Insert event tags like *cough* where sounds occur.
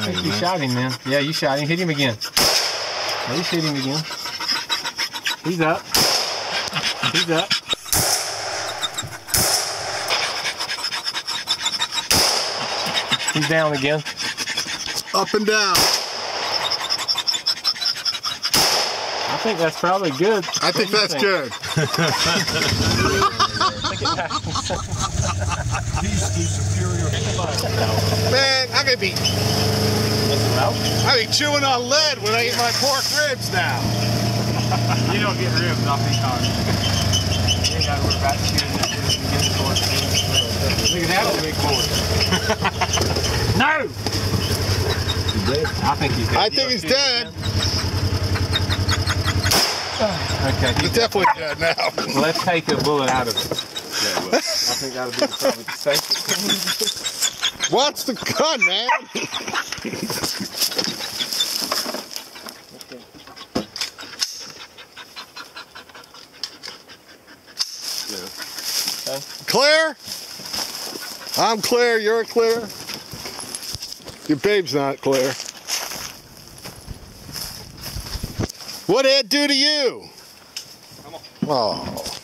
Right, you shot him, man. Yeah, you shot him. Hit him again. At least hit him again. He's up. He's up. He's down again. Up and down. Think that's probably good. I think that's good. *laughs* Man, I could be I be chewing on lead when I eat my pork ribs now. You don't get ribs off these cars. You ain't gotta worry about shooting that ribs and getting for it. Look at that big boy. *laughs* no! I think he's dead. I think he's dead. Okay, he's definitely dead now. *laughs* Let's take a bullet out of it. I think that'll be probably the safest. What's the gun, man? okay. Clear? I'm clear, you're clear. Your babe's not clear. What'd Ed do to you? Oh.